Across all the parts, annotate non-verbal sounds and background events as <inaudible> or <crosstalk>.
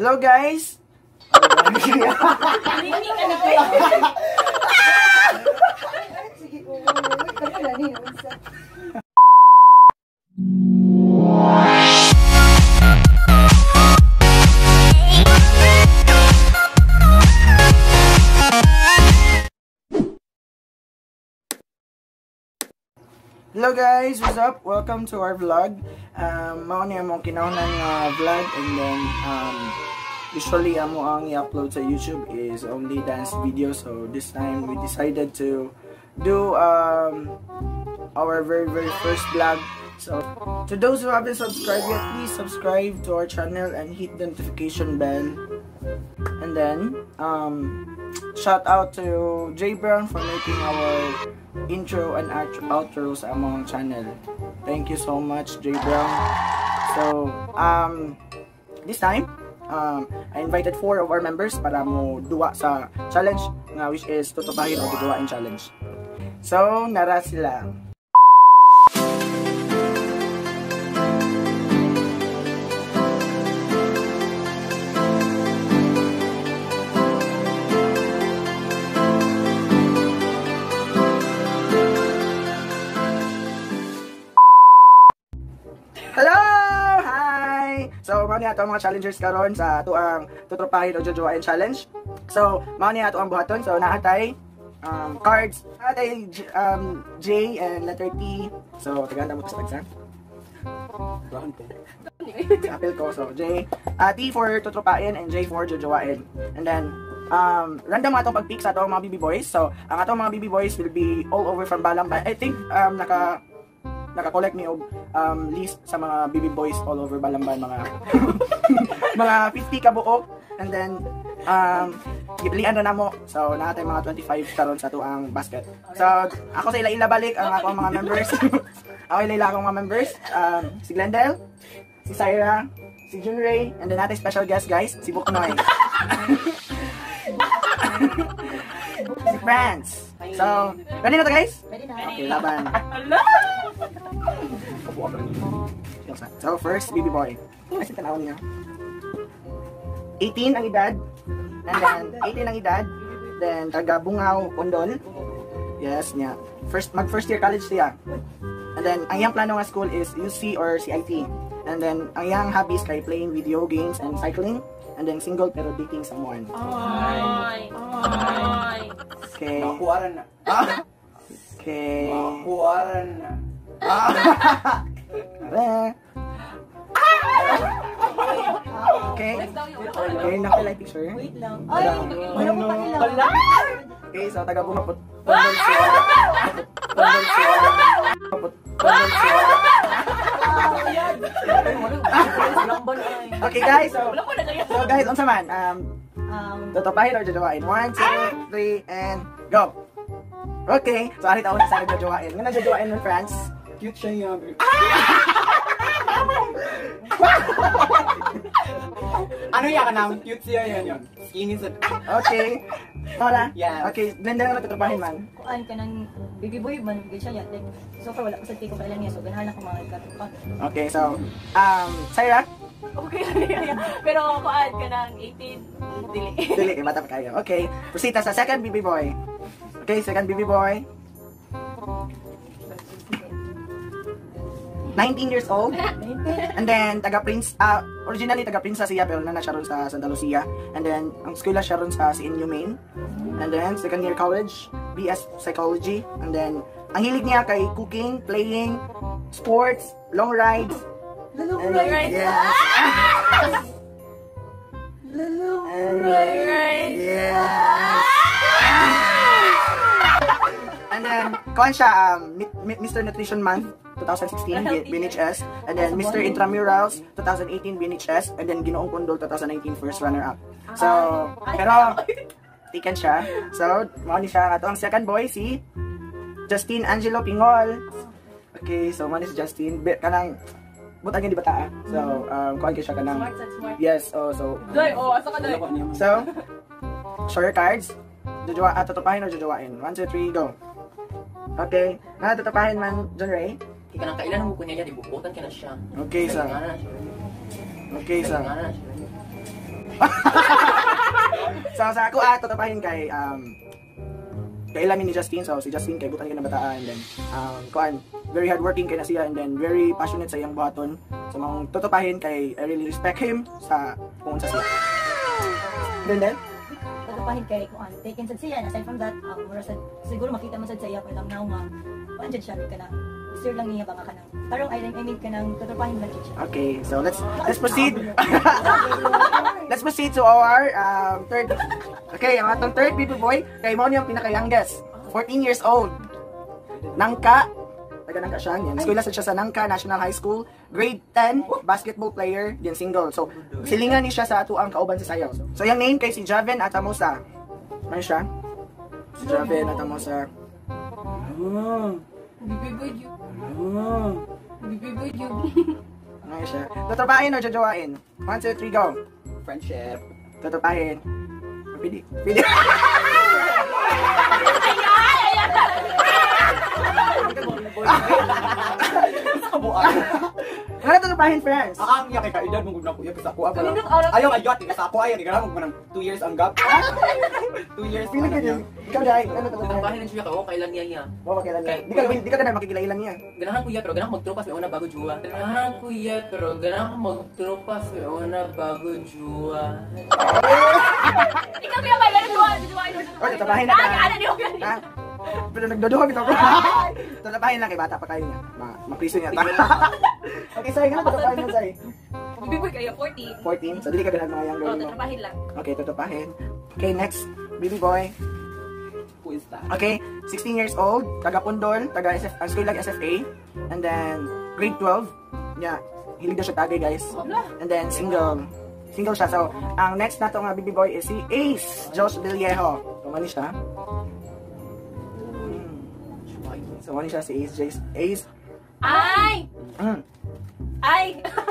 Hello guys! Hello guys, what's up? Welcome to our vlog. Um, mao ni among kinahanglan nga vlog and then um, usually amo ang i-upload sa YouTube is only dance video so this time we decided to do um, our very very first vlog. So to those who haven't subscribed yet, please subscribe to our channel and hit the notification bell. And then um, shout out to Jay Brown for making our intro and outros outro among channel. Thank you so much, Jay Brown. So, um, this time, um, I invited four of our members para mo duwa sa challenge nga which is tutupahin o duduwain challenge. So, nara sila. Mao ni ato ang mga challengers karon sa ato ang tutropahin o jojoain challenge. So, mao ni ato ang buhaton. So, naatay um, cards. Naatay um, J and letter T. So, tagaanda mo to sa tagsa. Apel ko. So, J. Uh, T for tutropain and J for jojoain. And then, um, random atong pag-pick sa atong mga BB boys. So, ang atong mga BB boys will be all over from Balang. I think um, naka naka-collect ni og um, list sa mga BB boys all over Balamban mga <laughs> mga 50 ka buok and then um gipilian na namo. So natay mga 25 karon sa tuang basket. So ako sa ila-ila balik ang ako ang mga members. <laughs> Ako ila akong mga members. Um, si Glendale si Syra si Junray and then natay special guest guys si Buknoy. <laughs> Si France so ready na to guys? Pwede na. okay laban. Ala! So, first, baby boy. Kasi tanawin niya. 18 ang edad. And then, <laughs> 18 ang edad. Then, taga Bungaw, Condol. Yes, niya. First, mag first year college siya. And then, ang iyang plano nga school is UC or CIT. And then, ang iyang hobbies kay playing video games and cycling. And then, single pero dating someone. Ay! Ay! Okay. Makuwaran na. Okay. Makuwaran na. Okay. Okay, nakilay picture. Wait lang. Ay, wala mo pa nila. Ala! Okay, so taga bumapot. Pondol siya. Pondol siya. Pondol siya. Okay guys, so Wala so guys, unsa man? Um, Um, Tatapahin or jajawain? One, two, three, and go! Okay, so arit ako sa jajawain. Nga na jajawain ng France. Cute siya yung <laughs> Ano yan namin? Cute siya yan yun. Skinny sa... Okay. Hola. Yes. Okay, blender na tatapahin man. kuan ka ng baby boy man gid siya yan. Like, so far wala ko sa tiko pa lang niya. So ganahan ako mga katupa. Okay, so, um, Syra? Okay <laughs> lang yan. Pero kuan ka ng 18. Dili. Dili, eh, bata pa kayo. Okay, proceed na sa second BB boy. Okay, second BB boy. 19 years old. And then, taga Prince, ah, originally taga Prince siya, pero na siya ron sa Santa Lucia. And then, ang school siya ron sa CNU Main. And then, second year college, BS Psychology. And then, ang hilig niya kay cooking, playing, sports, long rides. And, rides. Yes. And, Right. Yes. And then, kuhan siya, um, Mr. Nutrition Month, 2016, B- BNHS. And then, Mr. Intramurals, 2018, BNHS. And then, Ginoong Kundol, 2019, first runner-up. So, pero, <laughs> taken siya. So, mao ni siya. Ato ang second boy, si Justin Angelo Pingol. Okay, so, man is Justin. Be, kanang, butang di bata ah. So, um, kuhan kayo siya kanang, yes, oh, so, Doy, oh, asa ka niya. So, show your cards. Jojoa, at tutupahin or jojoain? One, two, three, go. Okay. Na, tutupahin man, John Ray. Ika nang kailan mo kunya niya, dibukutan ka na siya. Okay, na siya. Okay, na siya. so sa ako ah, tatapahin kay um, kailan ni Justin so si Justin kay butan ka na bataan and then um, kuan very hardworking kay na siya and then very passionate sa iyang buhaton so mong tutupahin kay I really respect him sa kung sa siya then then Tatapahin kay kung ano, taken sa siya. And aside from that, um, mura sa, siguro makita sad sa iya, pero lang now nga, paandyan siya, ka na, sir lang niya baka ka nang, tarong I, I mean ka nang, tatapahin lang siya. okay so let's let's proceed. <laughs> let's proceed to our um, third okay ang atong third baby boy kay mo niyang pinaka youngest 14 years old. Nangka. Taga Nangka siya. Yan eskwela sa siya sa Nangka National High School grade 10 basketball player din single. So silingan ni siya sa ato ang kauban sa sayaw so yung name kay si Javen Atamosa. Ano siya? Si Javen Atamosa. Oh, Bibiboy you. oh. Bibiboy you. Ano siya? Tatrapahin o jajawain? 1, 2, 3, go! Friendship. Tatrapahin. Pili. Pili. <laughs> <laughs> <laughs> Kabuan. Ano tatrapahin, friends? Ang iya kay kaedad mo gud kuya sa kuha pa lang. Kanindot oras. Ayaw ayot di ka sa ako ayaw di ka lang mo nang 2 years ang gap. 2 <laughs> years Pili ka din. Ikaw dahil. Ano tatrapahin? Trabahin siya ka, oh, kailan niya niya. Oo, kailan yan? Di ka, di ka na makikilailan niya. Ganahan kuya, pero ganahan magtrupas may una bago juwa. Ganahan kuya, pero ganahan magtrupas may una bago juwa. <laughs> Ikaw kaya ba yan? Duwa, duwa, duwa. O, tatrapahin na ano niyo? Ha? Pero nagdodoha kita ko. Tatrapahin lang kay bata pa kayo niya. Ma mapriso niya. <laughs> okay, sorry. Ano tatrapahin mo, sorry? Bibiboy kayo, 40. 14. So, dili ka ganun mga younger Oh, mo. tatrapahin lang. Okay, tatrapahin. Okay, next. Baby boy. Who is that? Okay, 16 years old, taga Pundol, taga SF, ang school like SFA, and then grade 12. Yeah, hilig daw siya tagay guys. And then single. Single siya. So, ang next nato nga baby boy is si Ace Josh Villejo. Kumani siya. So, kumani siya si Ace Jace. Ace. Ay! Mm. Ay!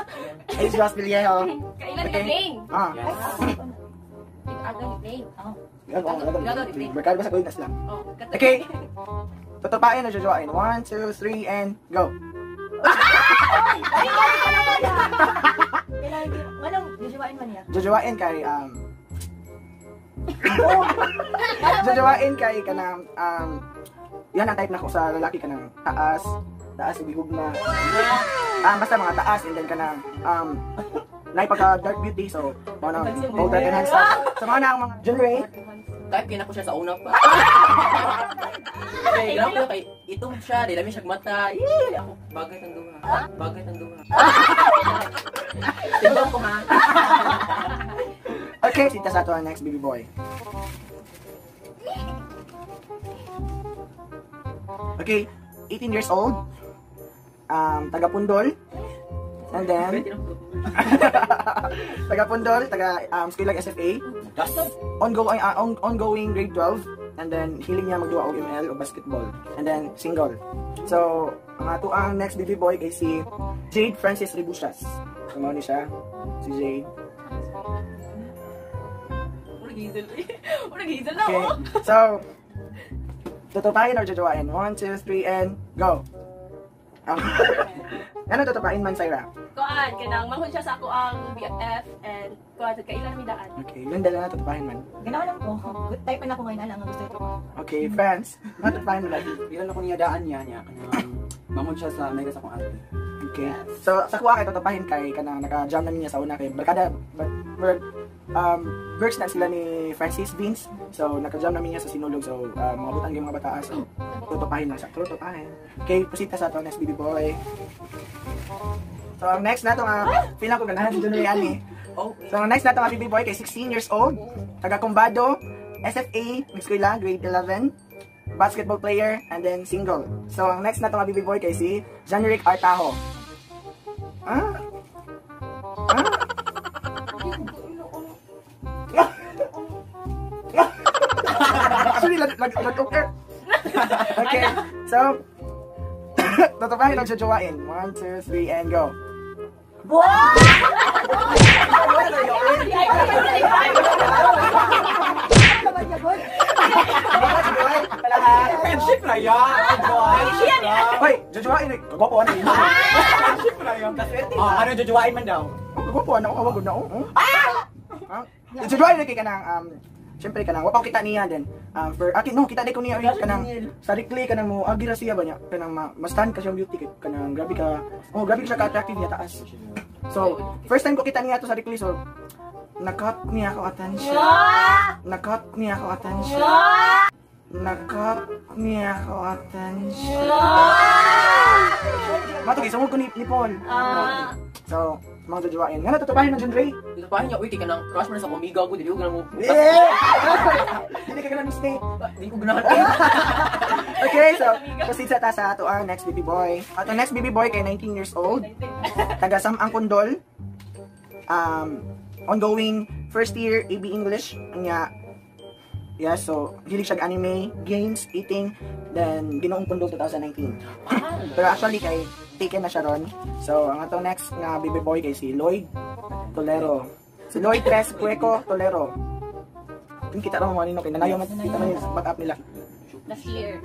<laughs> Ace Josh Villejo. Kailan Okay. ka playing? Ah. Agaw ni playing. Oh. Replay. Merkado ba sa Goinas lang? Oh, Okay. Tutupain na jojoain. One, two, three, and go. Kailangan, manong, yujuwain man niya. Jojoain kay um <laughs> <laughs> Jojoain kay kanang um yan ang type na ko sa lalaki kanang taas, taas bihog na. Ah, basta mga taas and then kanang um Nay pagka dark beauty so mga nang bold and handsome. So mga nang mga generate Type kina ko siya sa una pa. <laughs> Kay grabe kay itom siya, di dami siya mata. Eh, ako bagay tang duha. Bagay tang duha. Tingnan ko ha. <laughs> Okay, sita sa ato ang next baby boy. Okay, 18 years old. Um, taga Pundol. And then, <laughs> taga Pundol, taga um, like SFA. Ongoing, uh, on, ongoing grade 12. And then, hiling niya magduwa og ML o basketball. And then, single. So, ang ato ang next baby boy kay si Jade Francis Ribusias. Kumaw ni siya. Si Jade. Gizel <laughs> na, Okay. So, tutupain or jojoain? One, two, three, and go. Um, <laughs> ano tutupain man, Syra? Kuan, kanang manghon siya sa ako ang BFF and kuan, sa kailan mi daan. Okay, yung dala na tutupain man. Ganawa lang ko. Good type na ako ngayon, alang ang gusto ito. Okay, friends. Ano tutupain mo lang? Ilan ako niya daan niya niya kanang mamon siya sa mega sa kong ate. Okay. So, sa kuha kay tutupahin kay kanang naka-jam na niya sa una kay barkada bar, bar, um works na sila ni Francis Beans. So, naka-jam namin niya sa sinulog. So, um, mga butang yung mga bataan. So, tutupahin lang siya. Tutupahin. Okay, pusita sa ato next baby boy. So, ang next na ito nga, pila ko ganahan si Junior Yanni. Oh, So, ang next na ito baby boy kay 16 years old. Taga Combado, SFA, nag-eskwela, grade 11. Basketball player, and then single. So, ang next na ito baby boy kay si Janric Artajo. Ah? Ah? Lag lag <laughs> okay. Okay. So, <coughs> tatapahin lang siya jowain. One, two, three, and go. Friendship na yan. Hoy, jojowain. Gwapo ano yun? Friendship na yan. Ah, ano jojowain man daw? Gwapo ano? Kawag na oh. Ah! Jojowain na kay kanang um Siyempre kanang wapaw kita niya din. Um, for akin no kita di ko niya uy, kanang sa Rickley kanang mo agi ra siya ba niya kanang ma, mastan ka siyang beauty kay kanang grabe ka oh grabe ka siya attractive niya taas. So first time ko kita niya to sa Rickley so nakat niya ako attention. Nakat niya ako attention. Nakat niya ako attention. Matugay, sumod ko ni, ni Paul. Ah. So, mga jojowain. Nga natutupahin man dyan, Ray. Pa niya, uy, kaya nang crush mo na sa kumiga ko, dili ko ganang mo. Yeah! <laughs> Hindi ka ganang mistake. Hindi ko ganahan eh. <laughs> Okay, so, proceed sa ta sa ato ang next baby boy. Ato next baby boy kay 19 years old. Taga Samang Kondol. Um, ongoing first year AB English. Anya, yeah, so, hilig siya anime, games, eating, then ginoong Kondol 2019. Pero actually kay taken na siya ron. So, ang ato next nga baby boy kay si Lloyd Tolero. Si Lloyd Tres Pueco Tolero. Yung kita naman mga nino, kay nanayo man kita man yung back up nila. Last year.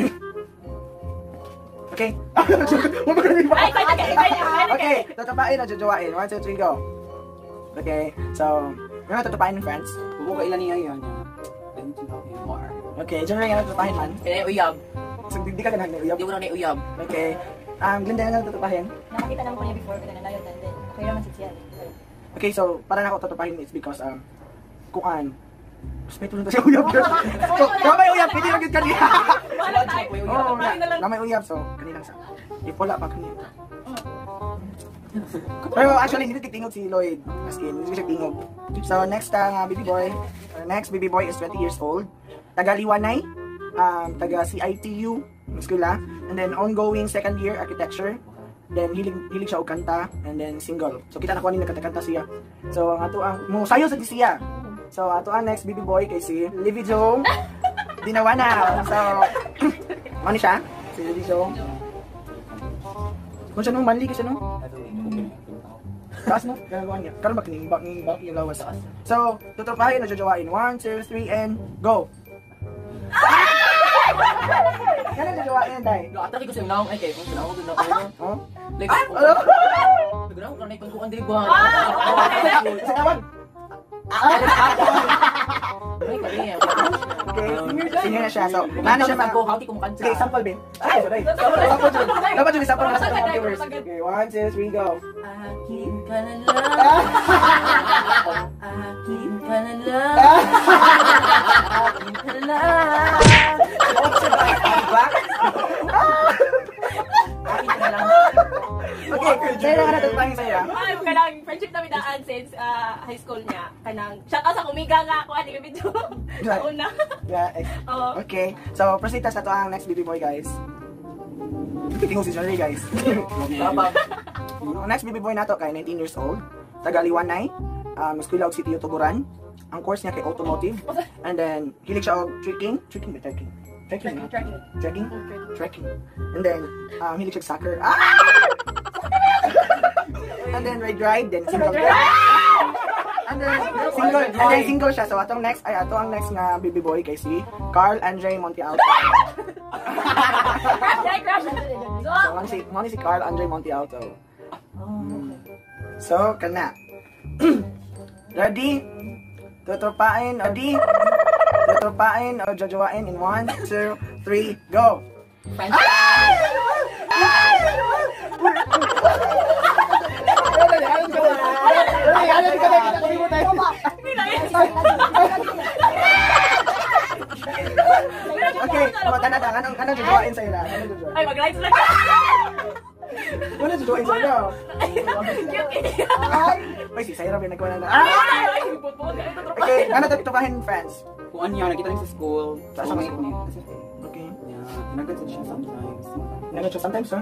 Okay. <laughs> Ay, kaya Okay, tatapain na jojowain. 1, 2, 3, go. Okay, so, yung tatapain ng friends. Bubuka ilan niya yan. Okay, dyan rin yung tatapain man. Kaya uyab. So, di ka ganang uyab. Hindi ko na na uyab. Okay. Um, Glenda na tatapahin. Nakakita naman ko niya before ko na nanayon na din. Okay naman si siya. Okay, so, para na ako tatapahin it's because, um, kuan, respeto lang to siya uyab girl. <laughs> So, kung may uyab, pwede lang yun kanina. Wala tayo. Oo, Tapahin na lang. na may uyab, so, kanilang sa. If wala pa kanina. Pero actually, hindi titingog si Lloyd. As in, hindi siya tingog. So, next ang uh, baby boy. Next baby boy is 20 years old. Taga Liwanay. Um, taga CITU. Eskwela. And then, ongoing second year architecture. Then, hilig, hilig siya og kanta. And then, single. So, kita na ko nila kanta siya. So, ang ato ang, mo sayo sa siya. So, ato ang next baby boy kay si Livy Jo. Dinawana. So, <coughs> ano siya? Si Livy Jo. Kung siya nung manli kasi no? Taas no? Ginagawa niya. Karoon ba kining bak yung lawas? So, tutupahin na jojowain. 1, 2, 3, and go! <laughs> Yan ang jojowain, day. Atake ko sa naong ay kay kung sinaw ko na ako. Oh? Like, Ano? Naganaw ko na ikuntukan diri ba? Sa tawag. Ay, kali. Okay. Senior na siya. So, ano siya sa. Sige, sample, Ben. Ay, sorry. Sample dyan. Dapat sample na sa. Okay, 1, 2, 3, go. Akin ka na lang. Akin ka na lang. Akin ka na lang. Akin ka na lang. Okay, sa'yo na ka na tutupahin sa'yo. ah. Ay, kanang friendship na midaan since ah, high school niya. Kanang, shout out sa kumiga nga ako, ani kami dito. Sa una. Yeah, eh. Oo. Okay, so proceed ta sa to ang next baby boy guys. Tingog si Johnny guys. Tabang. ang next baby boy nato kay 19 years old, taga Liwanay, um, eskwela og City Tuburan. Ang course niya kay automotive. And then hilig siya og trekking, trekking ba trekking? Trekking, no? Tracking. Trekking? Trekking. And then um hilig siya soccer. Ah! And then ride ride, then single. And then single, and then single siya. So atong next ay ato ang next nga baby boy kay si Carl Andre Montialto. So, ano si, ano si Carl Andre Montialto. So, kana. Ready? <clears throat> Tutupain, ready? Tutupain o jojowain in 1, 2, 3, go! <laughs> Okay, magkana ta, anong anong jojowain sa'yo na? Ay, mag-lights lang. Anong jojowain sa'yo? Ay, si Saira may nagkuha na. Ay, ay. Ay. Okay, ano to tutupahin friends? Kung ano yan, nakita rin sa school. Sa- sa school? Niya. Nagkatid siya sometimes. Ano siya sometimes, ha?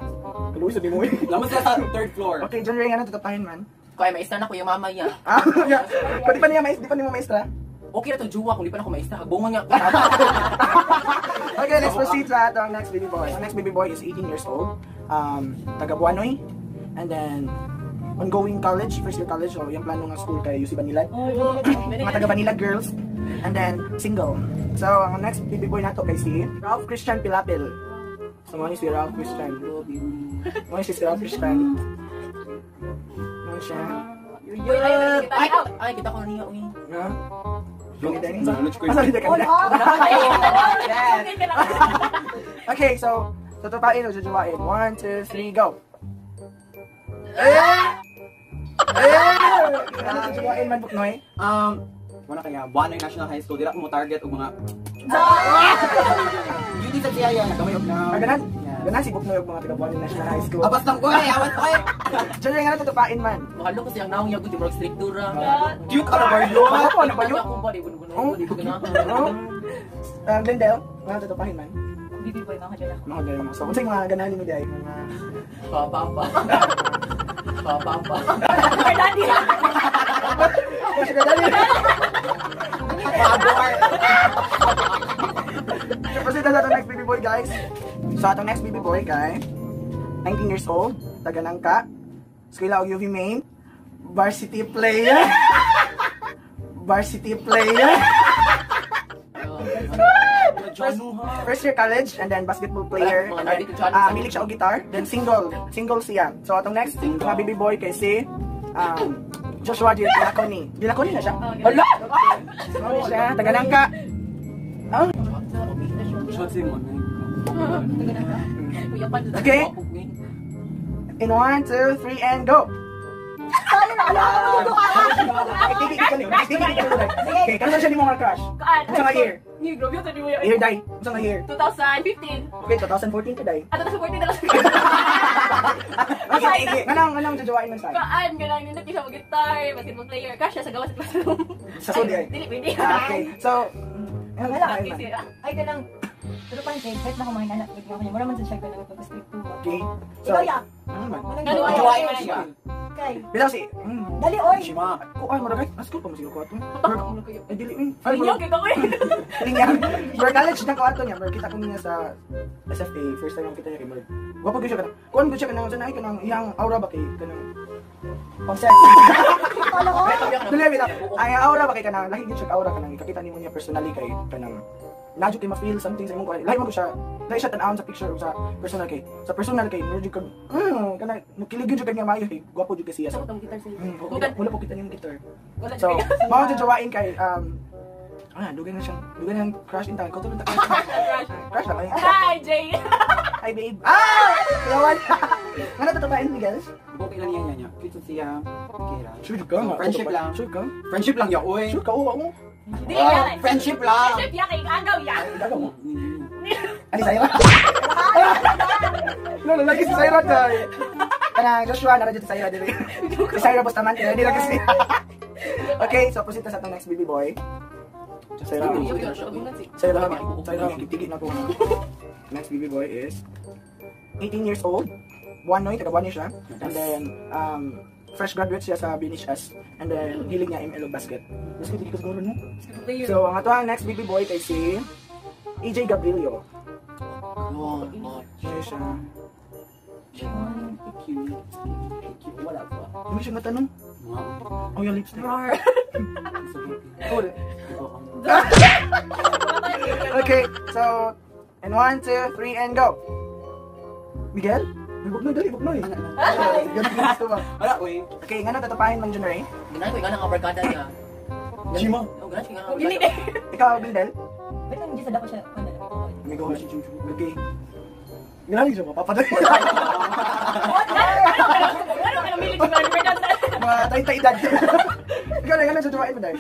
Kaluwi sabi mo eh. Laman sila sa third floor. Okay, John Ray, ano tutupahin man? Kaya maestra na ko yung mama niya. <laughs> Ah, yeah. Pwede pa niya mais, di pa niya maestra? Okay na to juwa kung di pa na ako maestra. Hagbungan nga. <laughs> Okay, let's proceed sa ato next baby boy. Ang next baby boy is 18 years old. Um, taga Buanoy. And then, ongoing college, first year college. So, yung plano ng school kay UC Banilad. Mga taga Banilad girls. And then, single. So, ang next baby boy nato kay si Ralph Christian Pilapil. So, mo ni si Ralph Christian. Mo ni si Ralph Christian. Ano siya? Ay, ay, ay, kita ko niya. uy. Ha? Ah. <laughs> <laughs> <laughs> Okay so, tutupain o jujuwain. One, two, three, go. Eh! Eh! Ano jujuwain man, Buknoy? Um, wala kaya, Buanoy National High School, dira ko mo target <laughs> og mga beauty sa siya yan, nagamay og na. Ah, ganan? Ganan si Buknoy og mga taga-buwan ng National High School. Abas <laughs> lang ko ay, awat ko ay. Diyan yung ano tutupain man. Mahalo kasi ang naong yago di mo struktura. Cute ka na ba yun? Ano po, ano ba yun? Ako ba di bununo Oh. ko di ko ganahan. Oh? Um, Glendale, mga tutupain man. Bibi boy, mga dyan ako. Mga ganyan mo. So, kung sa'yo mga ganahan mo di ay mga... Papapa. Papapa. <laughs> Daddy. Oh, Pabor. Proceed na sa atong next baby boy, guys. So, atong next baby boy, guy, 19 years old, taga Nangka, Eskwela og UV main, varsity player, <laughs> varsity player, first, first year college, and then basketball player, and then, ah, sa- milik siya og guitar, then single, single siya. So, atong next, mga baby boy, kay si, um, Joshua Dilaconi. Dilaconi na siya? Hala! Dilaconi siya, taga Nangka. Ah, Shots mo. Kuya pa doon. Okay. In one, two, three, and go! Paano na? Alam yung Tigil siya ni mga crush? Kaan? Unsa nga year? Grabe yun, mo yun. Year day. Unsa nga year? 2015. Okay, 2014 ka day. At 2014 na lang. Okay, okay. Nganang nganang jajawain man sa. Kaan, ganang nindot siya mag-guitar, basketball player. Cash siya sa gawas sa classroom. Sa sudi ay. Dili, pwede. Ah, Okay. So, ano Wala. jajawain man? Ah. Ay, ganang, pero pa kahit na ako mga nanak, bigyan ko niya. Mura man sa siya ka lang pag-strict to. Okay. So, Ikaw ya. ano man? Ano, Kay, man siya. Kay. Bila si. Hmm. Dali, oy. Shima. Ko ay mo kay. Asko pa mo siguro ko ato. Eh dili eh. Ay, Ay mo. yung gagawin. Linya. For college na ko ato niya. Pero kita ko niya sa SFA. First time ko kita niya kay Bird. Wapo gyud siya kanang. Kuan gyud siya kanang sa kanang iyang aura ba kay kanang pang sex. Ko. Dili bitaw. Ay aura ba kay kanang lahi gyud siya ka aura kanang ikakita nimo niya personally kay kanang Nadyo kay ma-feel something sa imong kuan. Lahi mo ko siya. Lahi siya tan-awon sa picture o sa personal kay. Sa personal kay medyo kag mm kanang kilig gyud kay niya maayo kay. Gwapo gyud kasi siya. Sa utang guitar sa'yo. Hmm, wala, wala po kita yung guitar. Wala So, siya. mga dyan jawain kay, um, ah, dugay na siyang, dugay na siyang crush in town. Tulong ta Crush. <laughs> Crush na kayo. Hi, Jay. <laughs> Hi, babe. Ah! Yawan! <laughs> Ano tatapain, Miguel? Okay lang yan niya. Cute siya. Kira. Sure ka nga. Friendship lang. Sure ka? Friendship lang yan, oy. Sure ka, oo, oo. Oh, yan. friendship lang. Friendship, yan. Kay agaw, yan. Ani, Saira? No, no, lagi si Saira ka. Kana, Joshua, naradyo si Saira dili. Si Saira Bustamante, hindi lagi si... Okay, so proceed sa atong next baby boy. Saira, Saira, Saira, kitigit na ko. Next baby boy is 18 years old. Buanoy, taga Buanoy siya. And then, um, fresh graduate siya sa Binishas. And then, hilig niya ML basket. Basket, hindi ko siguro no? So, ang ato ang next baby boy kay si EJ Gabrilio. Oh, Siya siya. cute. Cute. Wala pa. Hindi siya natanong. Wow. Oh, yung lipstick. Roar. <laughs> Okay, so, and one, two, three, and go. Miguel? Bugnoy, dali, bugnoy. Ganun gusto ba? Wala, oy. Okay, nga na tatapahin man dyan, Ray. Ganahan ko yung ganang kabarkada niya. Shima. Oh, ganahan ko ganang Dili, kabarkada. eh. Ikaw, Bindel? Wait lang, hindi sa dako siya. Ano, May go. Okay. Ginamit siya, mapapaday. Ano ka sa mga Bernard? Mga 30 edad. Ikaw na, nga na sa tuwain mo, Day.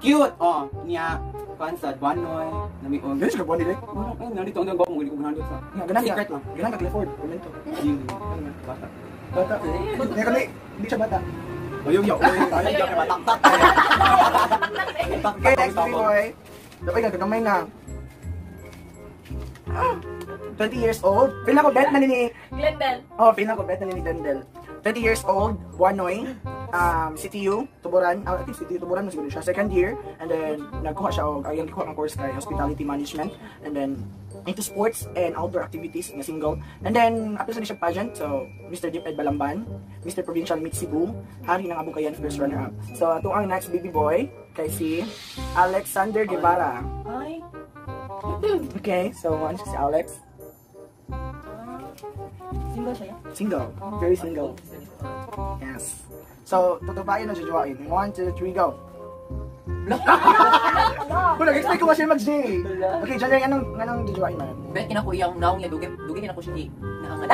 Cute. Oh, niya. Kansad, Buanoy. Namiog. Ganun siya, buwan nila. Wala, eh, nandito ang gawin mo. Hindi ko nandito sa. Nga, ganun ka. Secret lang. Ganun ka, Clifford. Komento. Yun. Bata. Bata. Nga kami, hindi siya bata. Ayun, yaw. Ayun, yaw. Mataktak. Okay, next baby boy. Dapat nga, kagamay na. 20 years old. Feel na ko bet na ni Glendale. Oh, feel na ko bet na ni Dendel. 20 years old, Buanoy, um, CTU, Tuburan, ah, I think CTU Tuburan na siguro siya, second year, and then nagkuha siya og ayang gikuha ng course kay hospitality management, and then into sports and outdoor activities nga single. And then after sa siya pageant, so Mr. Deep Ed Balamban, Mr. Provincial Meet Cebu, hari ng Abukayan first runner up. So ato ang next baby boy kay si Alexander Guevara. Ay, <clears throat> Okay, so ano siya si Alex? single siya, ya? Single, very single. Yes. So, tutupain na siya One, two, three, go. <laughs> Kung nag-expect ko ba siya mag-J? Okay, John Ray, anong, anong gijuwain man? Bet kinako iyang naong niya dugi dugi kinako siya ni nahangan.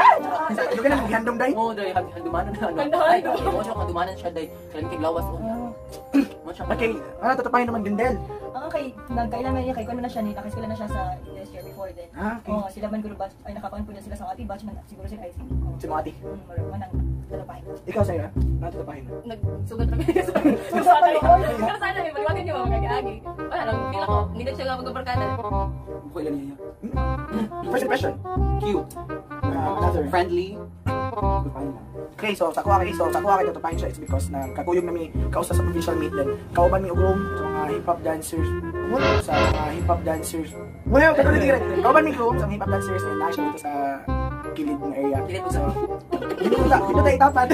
Yung ka na mag-handom day? Oh, dai handumanan na ano. Handumanan. Mo siya handumanan siya dai. Kaya kay lawas. Mo siya. Okay, ano, tatapahin naman din Del. Ang kay nagkailan man niya kay kuno na siya ni nakaskola na siya sa before then. Ah, okay. Oh, sila man guro batch ay nakakuan po na sila sa ati batch man siguro sila IC. Oh, Si Mati. Mm, marag man ang dalapay. Ikaw, Sarah, ano tatapahin? Nagsugat kami. Pero sana pero sana may maliwagan niyo mga kagagi. Wala lang, feel ako, hindi na siya nga magkabarkada. Bukoy lang niya. First impression. Cute. Another. Friendly. Okay, so sa kuha kay so sa kuha kay tatapahin siya is because na kakuyog na mi kausa sa provincial meet then kauban mi ugrom sa mga hip hop dancers sa mga hip hop dancers well hindi rin kauban mi ugrom sa mga hip hop dancers and na siya dito sa kilid ng area. Kilid mo sa dito ta dito ta itapan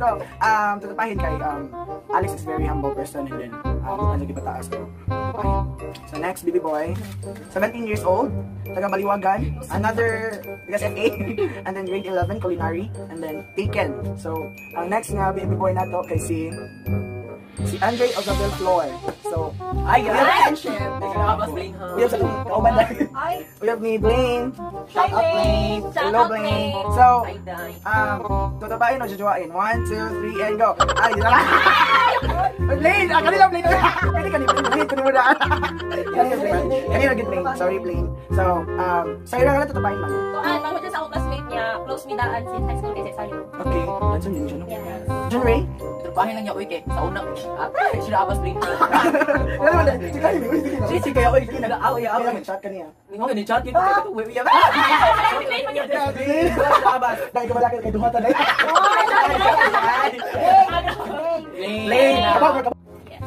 so um tatapahin kay um Alex is very humble person and then um ano di pataas so tatapahin. So next baby boy. 17 years old. Taga Baliwagan another taga FA <laughs> and then grade 11 culinary. And then taken. So ang next nga baby boy nato kay si si Andre Isabel Flor so have ay. friendship we have kauban Ay, we have me Blaine Shout out, Blaine. Shout hello Blaine so. Um, tatapain o jajawain? One, two, three, and go! Ay, dito lang! <laughs> Blaine! Ah, kanila Blaine! Pwede ka ni Blaine, Blaine, mo na. Kanina Blaine. Sorry, Blaine. So, um, sa'yo na ka na tatapain man. Tuan, mga dyan sa akong classmate niya, close me daan since high school kasi sa'yo. Okay, nandiyan din siya, no? Yes. John Ray? Trabahin lang niya oy kay sa una. Ah, sila abas Blaine. Ano naman, sige kayo, sige sige. Si si kaya oy, sila aw ya Kaya aw. lang, chat ka niya. Ningo ni chat yun. Uy, uy. Blaine! Dahil ka malaki kay Duhata dahil. Blaine! Kapag, kapag.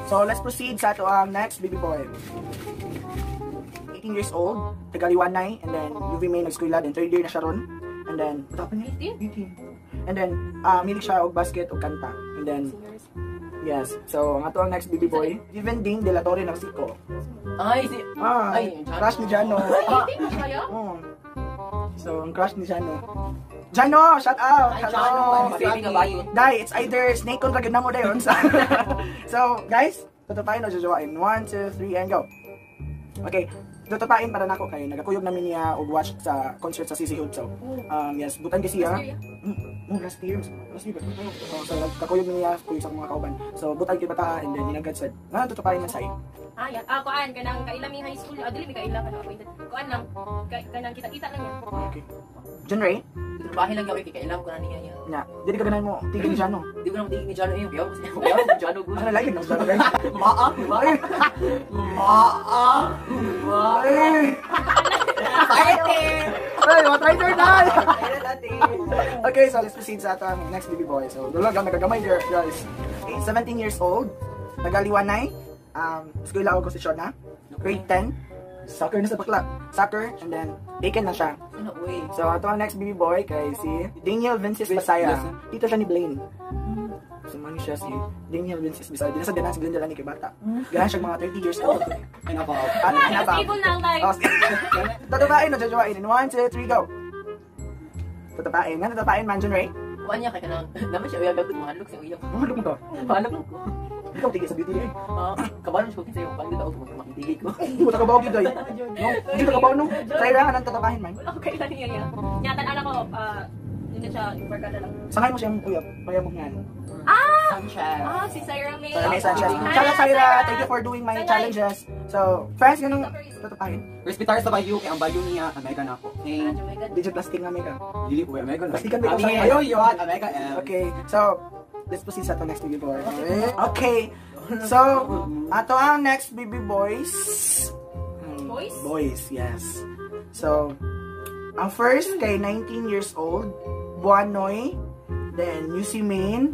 So, let's proceed sa ato ang next baby boy. 18 years old, Tagaliwanay, and then UV May nag-school din, third year na siya ron. And then, what happened niya? 18. And then, uh, milik siya og basket o kanta. And then, yes. So, ang ato ang next baby boy, Steven Ding de la Torre Narciso. Ay, si Ah, Ay, Jano. crush ni Jano. Ay, hindi mo kayo? Oh. So, ang crush ni Jano. Jano, shout out! Ay, Hello! Jano, baby nga? Dai, it's either snake on ragid na mo dayon. So, <laughs> so guys, tutupain o jajawain. One, two, three, and go. Okay, tutupain para nako kayo. Nagakuyog namin niya og watch sa concert sa CC Hood. So, um, yes, butan kasi siya. Mm, oh, last year. Last year? Oh, so, kakuyog niya kuy sa mga kauban. So, butan kay bata and then inagad said, nga tutupain man sa iyo. Ah. Ah, kuan, kanang kailang may high school. Ah, dili may kailang ano, appointed. Kuan lang. Ka- Kanang kita-kita lang yan. Okay. John Ray, Trabahin lang kay kailan ko na niya niya. na, dili ka ganan mo, tigil ni Jano. Di ko na matigil ni Jano eh. Biyaw ko siya. Biyaw ko Jano. Ano like ng Jano guys? Maa, maa. Maa. Maa. Ay! Ay, what right there na? Okay, so let's proceed sa atang next baby boy. So, dulag ang nagagamay girl, guys. Okay, 17 years old, nagaliwanay, um, school ako ko si Shona, grade 10, soccer na sa bakla, soccer, and then, taken na siya. Ano, uy. So, ato ang next baby boy kay si Daniel Vinces Basaya. Dito siya ni Blaine. So, man siya si Daniel Vinces Basaya. Dito sa dinan si Glenda lang ni kay bata. Ganyan siya mga 30 years old. <laughs> And about. Ano, ano ba? Stable na life. Oh, <laughs> Tatapain o jajawain. In one, two, three, go. Tatapain. Nga tatapain, Manjon Ray. Kuan niya kay kanang. Naman siya uyab ko mahalok sa uyab. Ano mo to? Mahalok ko. Ikaw tigil sa beauty Ray. Ah, <coughs> kabalan ko kasi yung pagdito ako makitigil ko. <laughs> Hindi mo tagabaw gid ay. No, hindi tagabaw no. Try ra nang tatapahin man. Ko kailan niya yan. Nyatan anak ko, ah, hindi siya, barkada lang. Sangay mo siyang uyab. Paya mo nga. Ah! Sanchez. Ah, si Sarah May. Para may Sanchez. Shout out. Sarah. Thank you for doing my challenges. So, friends, ganun tatapahin. Respitar sa bayo kay ang bayo niya American ako. Hey, Ah. Digit plastic nga mega. dili po American. Yung Abi, usapan? ayo yon American. M. Okay, so let's proceed sa to next baby boy. Okay. So, ato ang next baby boys. Boys? Boys, yes. So, ang first kay 19 years old, Buanoy, then UC Main,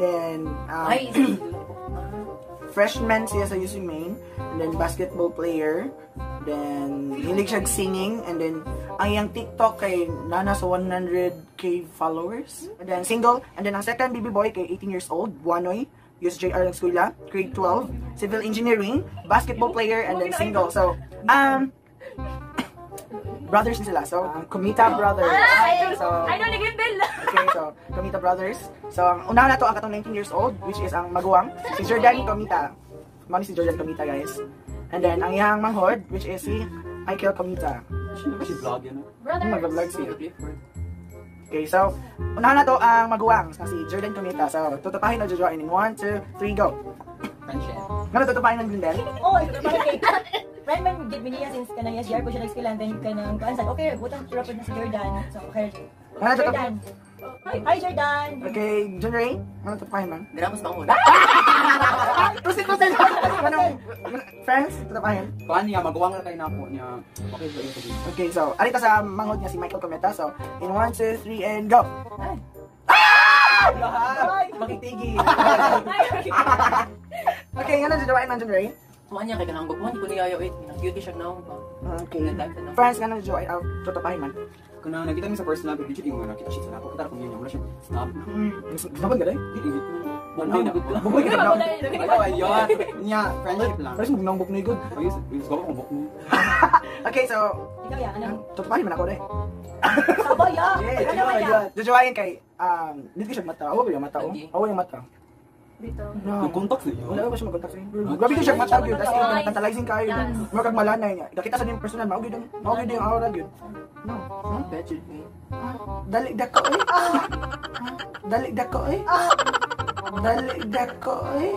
then um, Ay, <clears throat> freshman siya sa UC Main, and then basketball player, then hilig siya singing, and then ang iyang TikTok kay nana sa 100k followers, and then single, and then ang second baby boy kay 18 years old, Buanoy, USJR ng Eskwela, grade 12, civil engineering, basketball player, and then single. So, um, brothers sila. So, um, Kumita Brothers. Ay! So, I know, nag-bill. <laughs> Okay, so, Tomita Brothers. So, ang unahan na to ang katong 19 years old, which is ang maguwang, si Jordan Tomita. Mao ni si Jordan Comita guys. And then ang iyang manghod which is si Michael. Sino ba si vlog yan? ah? Brother. Mag-vlog siya. Okay, so unahan na to ang maguwang na si Jordan Comita. So tutupahin na jojoin in 1 2 3 go. Friendship. Ngano tutupahin ng Glendale? Oh, ito pa kay Friend man give me niya since kanang SGR po siya nag-skill and then kanang kansan. Okay, butang sura po na si Jordan. So, okay. Ngano tutupahin? Jordan. Hi, hi Jordan. Okay, John Ray, ngano tutupahin man? Dira mas manghod. <laughs> Proceed, proceed! Anong, friends, tutupahin? Kuhan niya, magawa nga kayo na po niya. Okay, so. Okay, so, alita sa manghod niya si Michael Cometa. So, in 1, 2, 3, and go! Ay. Ay! Makitigil! <laughs> okay, ngano jojoin man, John Ray? Kuha niya kay kanang gupuhan, di ko eh. Cute siya naong. Okay. Friends, ngano jojoin? Oh, tutupahin man. Kung na nakita niyo sa personal video, di nga nakita siya sa napo. Kita ko niya, wala siya gusto ba gaday? Hindi. Ano? Ano? Buboy ka na. Ayaw, ayun. Niya, friendship lang. Parang mong buk na good. Ayos, ayos ko kung mo. <laughs> Okay, so, Ikaw ya, ano? tutupahin man ako deh. Sabay ya. Yes, Ano man ya? Jojoin kay, um, hindi ko siya mata. Awa ba yung mata? oh? Awa yung mata. Dito. No. Contact sa iyo. Wala ba siya mag-contact sa'yo? Grabe ko siya mata yun. Tapos yung tantalizing kayo. Mga kag malanay niya. Nakita sa niyong personal. Maugid yung, maugid yung aura yun. No. No? Betched me. Dali dako eh. Dali dako eh. Dali dako eh.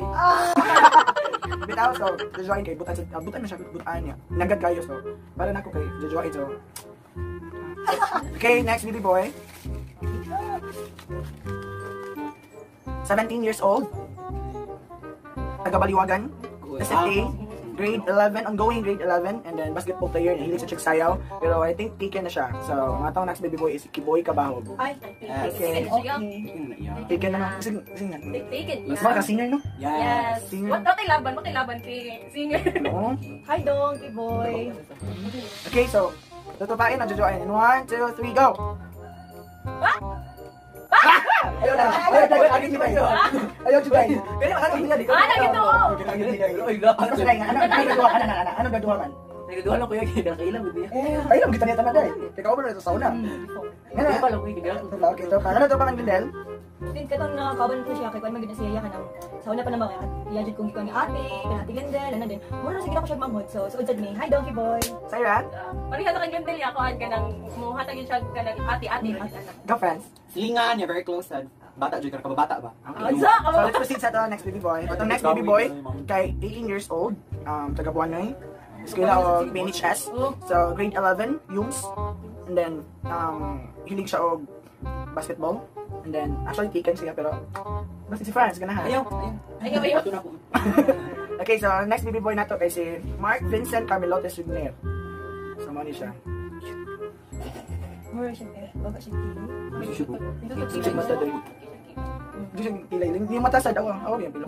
Bitaw so, jojoin kay butan sa ah, butan na siya butan niya. Nagad kayo so. Para na ko kay jojoin so. Okay, next baby boy. 17 years old. Taga Baliwagan. SFA. Grade 11, ongoing grade 11, and then basketball player, nahilig sa chick sayaw. Pero I think taken na siya. So, ang atong next baby boy is Kiboy Kabahog. Ay, Okay. Yeah. Taken na na. Sing, sing na. Taken. Mas baka singer, no? Yes. Singer. What what laban? What laban kay singer? Oo. <laughs> hi dong, boy. Okay, so, tutupain na jojoin. In 1, 2, 3, go! Ayaw na. Ayaw na. Ayaw na. Ayaw Ayaw jojoin. Pero ano hindi? Ah, nagito! Oy, ga. Ano sa Ano ano gaduha? Ano ano ano? Ano gaduha man? Nagaduhan lang ko yung kailang video. Ay, lang kita niya tanada eh. Ikaw ba na ito sa una? Ano Ano? pa lang ko yung Okay, so, ano to pa kang Lindel? Din katong nakakaban ko siya kay kuan magid siya kanang sa una pa naman at iyajud kong ikaw ni ate, kana ati ganda, ano din. Mura sige na ko siya mamhod. So, suod sad ni. Hi donkey boy. Syra? Pariha ta kang gandel ya ko ka nang muhatag yun siya ka nang ati-ati. Go, friends. Silingan niya, very close sad. Bata, Joy, ka kababata ba? Okay. Ansa? So, let's proceed sa to next baby boy. Ito next baby boy, kay 18 years old, um, taga Buanoy. Eskwela o PNHS. So, grade 11, Yums. And then, um, hilig siya og basketball. And then, actually, taken siya, pero, basta si France, ganahan. Ayaw. Ayaw, ayaw. Po. <laughs> okay, so, next baby boy na to kay si Mark Vincent Carmelote Sugner. So, mo ni siya. Mura siya eh. Baga siya kili. Hindi siya mata doon. Hindi siya kilay. Hindi mata sa daw. Awa yung pilo.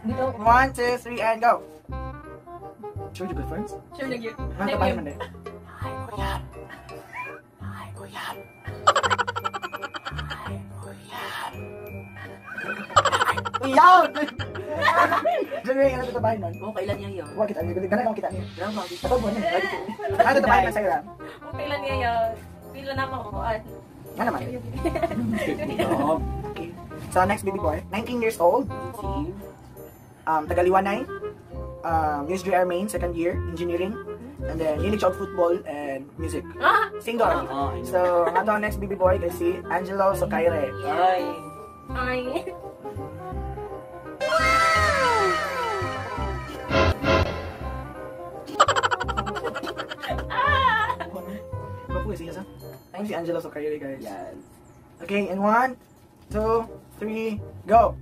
Dito. 1, 2, 3, and go! Sure you good friends? Sure na yun. Ano pa man din? Iyaw! Diyan rin, ano tatabahin nun? Oo, kailan niya yun? Huwag kita niyo, ganun ako kita niyo. Drama. Ito mo niya. Ano tatabahin man sa'yo lang? Okay lang niya yun. Pila na ako kuan. Ano naman? <laughs> So, next baby boy, 19 years old, um, Tagaliwanay, um, USJR main, second year, engineering, and then hilig siya football and music. <laughs> Ah! Single. I know. So, ang ato next baby boy kay si Angelo Socaire. Ay. Ay. Ayun si Angelo Socaire guys. Yes. Okay, in one, two, three, go!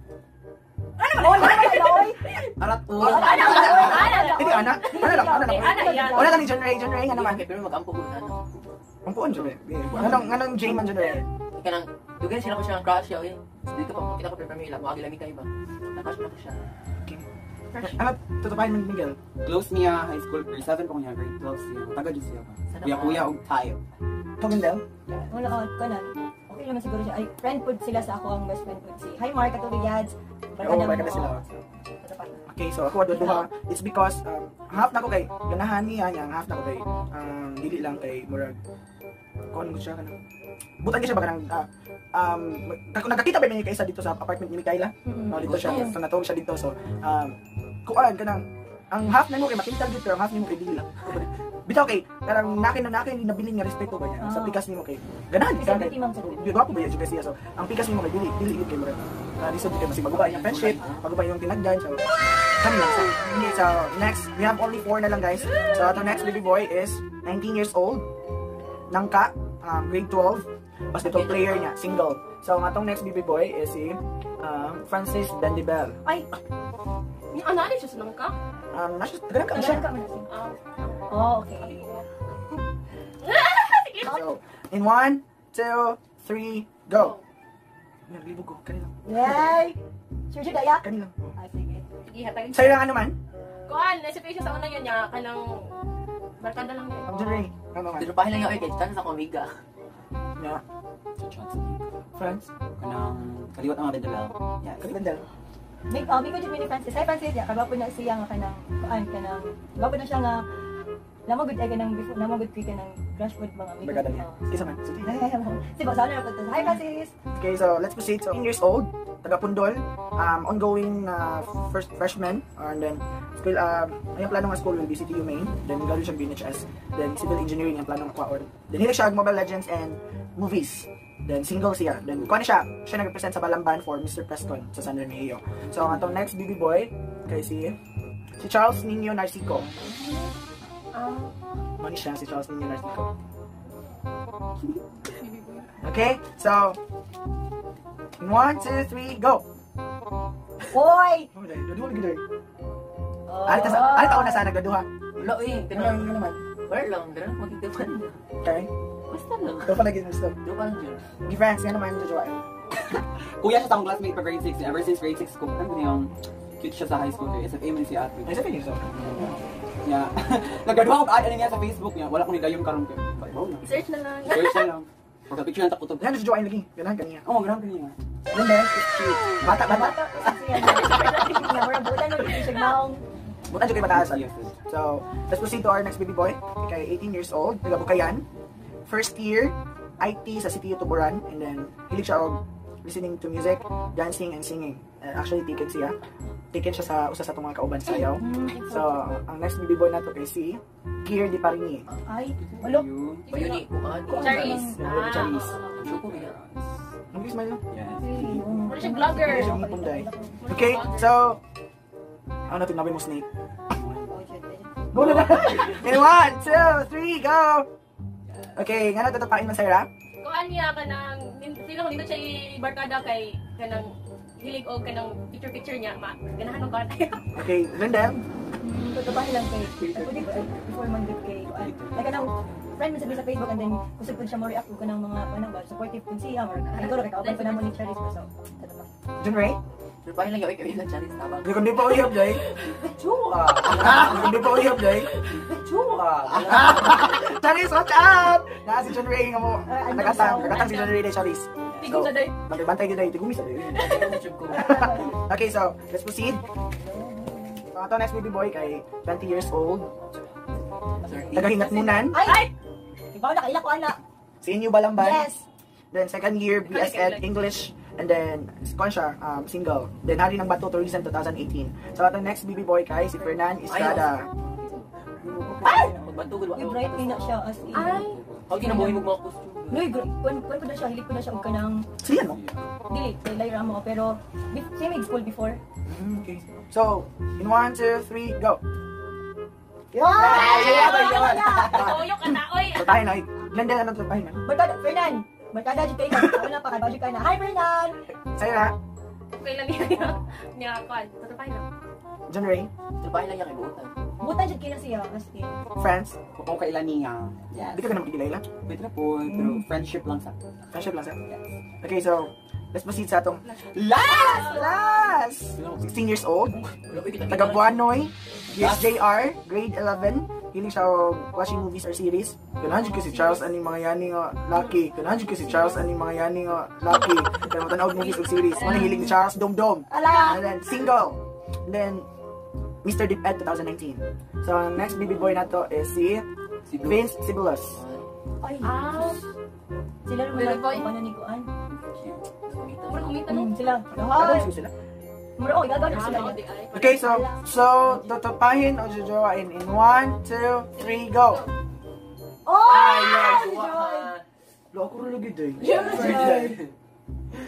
Arat po. Ana, ana, ana. Hindi, anak. Ano lang, ano lang. Ana yan. Wala lang ni John Ray, John Ray, ano. Okay, pero mag-ampo ko na. ano. Ang puon, John Ray. Anong, anong J man, John Ray? Ika nang, dugan sila ko siya ng crush eh. Dito pa, kita ko pero Pamela, mga gilami kayo ba? Nakash na ko siya. Ano, tutupahin mo ni Miguel? Close niya high school, grade 7 po niya, grade 12 siya. Taga Diyos siya ba? Kuya kuya og tayo. Ito, Miguel? Wala ko kanan. Okay naman siguro siya. Ay, friend po sila sa ako ang best friend po si. Hi Mark, katulad yads. Oo, barkada sila. Okay, so ako adto duha. It's because um, half na ko kay ganahan niya niya, half na ko kay um, dili lang kay murag kon ko siya kana. Butan siya ba kanang ah, um nagkakita ba niya kaysa dito sa apartment ni Mikaela? No, dito siya sa natong siya dito so um kuan kanang ang half nimo kay makintal pero ang half nimo kay dili lang. Bitaw kay karang nakin na nakin nabilin nga respeto ba niya sa Ah. pikas nimo kay ganahan ka sa Di ba po ba yun siya so ang pikas nimo kay dili dili yun kay mura. Uh, lisod kay masig magubay ang friendship, magubay yung tinagdan so kami lang so, okay, so next we have only four na lang guys. So ato next baby boy is 19 years old. Nangka, um, grade 12. Basketball player niya, single. So ang atong next baby boy is si um, Francis Bendibel. Ay, Ni ano ano siya sa nangka? Um, nasa, ganun ka siya. ka. Ah. Oh, okay. <laughs> So, in one, two, three, go. Naglibog ko, kanina. Yay! Sure siya daya? Kanina. Ah, sige. Sige, hatagin Sa'yo lang ano man? Kuan, nasa siya sa una yun niya, kanang barkada lang yun. Ray. Ano man? Tinupahin lang yung kay Chan sa kumiga. Yeah. Friends. Kanang kaliwat ang mga bedala. Yes. Kalibandal. May, oh, may kajud mini Francis. Hi Francis, ya, kagwapo na siya nga kanang, kuan, kanang, gwapo na siya nga, lamagod ay kanang, before, lamagod kay kanang brushwood mga amigo. Bagada niya. Kisa man. <laughs> Si Honor po to. Hi Francis! Okay, so let's proceed. So, 18 years old, taga Pundol, um, ongoing uh, first freshman, and then school, um, ang yung plano ng school will be CTU main, then gano'n siya BNHS, then civil engineering ang plano ng kwaon. Then hilig siya Mobile Legends and movies. Then single siya. Then kuha na siya, siya nag-represent sa Balamban for Mr. Preston sa San Remigio. So ang atong next baby boy, kay si si Charles Nino Narcico. Ah, Mani siya, si Charles Nino Narcico. <laughs> Okay, so one, two, three, go! Hoy! Dahil, Gaduha lagi dahil. Oh. Ari ta ari taon na sana gaduha. Wala, eh. Tinanong naman. Wala lang, dala magtitipan. Okay? Basta lang. Ito pa lagi gusto. Doon pa lang dyan. Gi friends, nga naman jojoa. Kuya siya sa akong classmate pa grade 6. Ever since grade 6 ko, ano yung cute siya sa high school. Kaya SFA man si ate. <laughs> Ay sa pinis so. Niya. Naggaduha ko ad ano niya sa Facebook niya. Wala ko ni dayon karon kay. Na. search na lang. Search na lang. Pagka picture ng takutob. Yan jojoa lagi. Ganahan kaniya. Oh, grabe niya. Then then, it's cute. Bata bata. Siya. Butan mo, dito siya naong. Buta jud kay yes. So, let's proceed to our next baby boy. Kay 18 years old, taga Bukayan. First year, IT sa City Tuburan and then hilig siya og listening to music, dancing and singing. Uh, actually ticket siya. Ticket siya sa usa sa itong mga kauban sayaw. So, ang next baby boy nato kay si Kier Di Parini. Ay, walo. You. Bayo ni, kuhaan. Charis. Charis. Ang bilis man. Yes. Wala siya vlogger. Siya ang punday. Okay, so ano natin nabi mo snake? Go na na! One, two, three, go! Okay, nga na tatapain man sa rap. Kuan niya kanang sino dito siya i-barkada kay kanang hilig o kanang picture picture niya ma ganahan ng bata. <laughs> Okay, Lindel. Tutupahin lang kay, pwede ko, before man kay, kanang, friend mo sabi sa Facebook, and then, kusog po siya mo react ko ng mga, kanang ba, supportive po siya, or, siguro, kay kauban pa naman ni Charis ko, so, ito pa. John Ray. Tinupahin lang kay Ilan Charis tabang. Hindi ko di pa uyab, Jay. Chua! Hindi pa uyab, Jay. Chua! Charis, watch out! Na si John Ray nga mo. Ah, ano, Nakatang, so- nakatang si John Ray day, Charis. Tigong sa day. Bantay din day, tigumi sa day. Ko. Okay, so, let's proceed. So, ito next baby boy kay 20 years old. Tagahingat munan. Ay! Ibaw na, kaila ko, anak. Sa inyo Balamban. Yes! Then second year BS Ed English and then kung siya um, single. Then hari ng Bato Tourism 2018. So atong next baby boy kay si Fernan Estrada. Ay! Magbantugol Uy, ba? bright na siya, as in. Ay, Huwag ginabuhin mo mga costume. Uy, gr- kun kun ko na siya, hilig ko na siya, og kanang, Sila no? dili, kay Lyra mo, pero, siya may school before. Mm, okay. So, in one, two, three, go. Yeah! toyo ka na oy. Tayo na. Glenda na natin tayo na. Barkada, Fernan! Barkada, dito kayo, ako na pa, kay Bajuk ka na. Hi, Fernan! Sa'yo na. Okay lang niya. Niya kuan, tatapahin na. John Ray. Tinupahin lang yung kay Buutan. Butan dyan kayo siya, as in. Friends. Kung kailan niya. Yes. Hindi ka na magkikilala. Pwede na po, pero friendship lang sa. Friendship lang sa. Okay, so, let's proceed sa atong Last! last! 16 years old. Taga Buanoy. Here's JR, grade 11. Hiling siya watching movies or series. Jud ko si Charles aning mga yani nga lucky. Jud ko si Charles aning mga yani nga lucky. Kaya mo tanaw og movies or series. Mo hiling ni Charles Dom Dom. Ala! And then single. And then Mr. Deep Ed 2019. So ang next baby boy nato is si Vince Sibulos. Ay, Ah, sila rin Baby mga, mura kumita no. Hmm, sila. Ano Hi! sila? Mura, oh, igagaw na sila. Okay, so, so, tutupahin o jojoain in 1, 2, 3, go! Oh! Ay, yeah, Joy! juwaan. Lo, ako rin lagi day.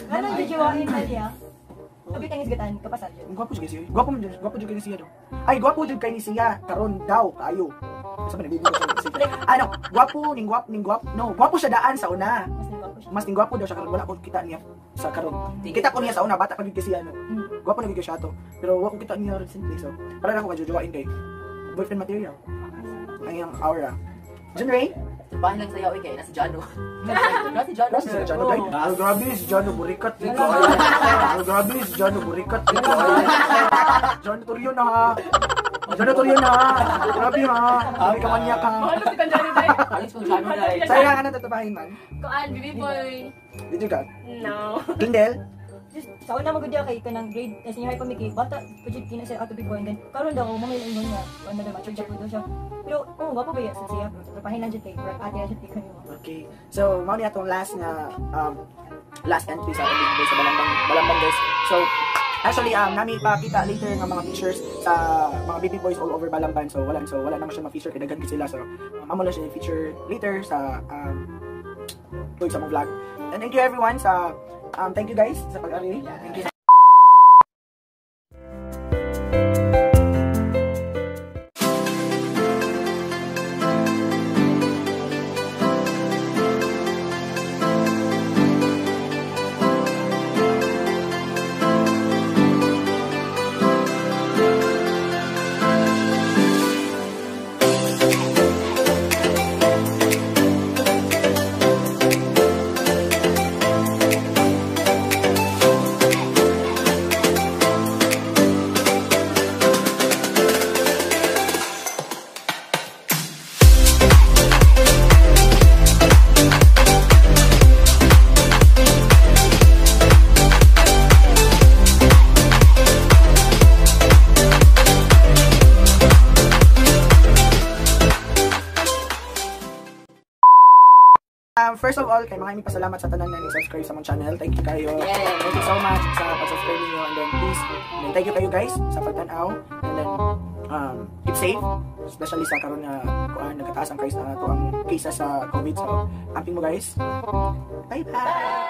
Anong jojoain na niya? Sabi tangis gatan, kapasal yun. Ang gwapo siya siya. Gwapo dyan. Gwapo dyan kay siya do. Ay, gwapo dyan kay ni siya. Karon daw, kayo. Sa nagbibuka siya ni siya. <laughs> Ano, gwapo, ning gwap, ning gwap. No, gwapo siya daan sa una. Mas ning gwapo daw siya karon wala ko kita niya sa karon. Kita ko niya sa una bata pag kasi ano. Hmm. Gwapo na gyud siya to. Pero wala ko kita niya recently so. Para na ako kajojoain kay boyfriend material. Ang iyang aura. John Ray? Bahay lang sa'yo, okay, nasa Jano. Nasa Jano. Nasa si Jano <laughs> day. Ang grabe si Jano burikat dito. Ang grabe si Jano burikat dito. Jano Torrio na ha. Jano Torrio na ha. Grabe ha. Grabe ka manyak ha. Ano si Kanjani day? Alis kong Jano dahil. Sayang ano tatapahin man. Kuan, bibi boy. Dito ka. No. Kindel. Sa una magudya kay kanang grade, senior high pa mi bata, pwede kina siya ato before, and then, karon daw, mga yung ingon niya, ano daw, mature daw siya. Pero, oh, wapo ba yan sa siya? Trapahin lang dyan kay, bro, ate siya, kay. Okay. So, mao ni atong last na um, last entry sa ating video sa Balambang Balambang guys. So, actually um nami pakita later ng mga features sa mga baby boys all over Balamban. So, wala so wala naman siya ma-feature kay daghan gid sila. So, um, amo lang siya i-feature later sa um sa mga vlog. And thank you everyone sa um thank you guys sa pag-ari. Thank you. Maraming pasalamat sa tanan na ni-subscribe sa mong channel. Thank you kayo. Yeah. Thank you so much sa pag-subscribe niyo and then please, and then thank you kayo guys sa pagtanaw and then um, keep safe especially sa karon na kuan nagkataas ang case na to ang cases sa COVID so amping mo guys. Bye bye.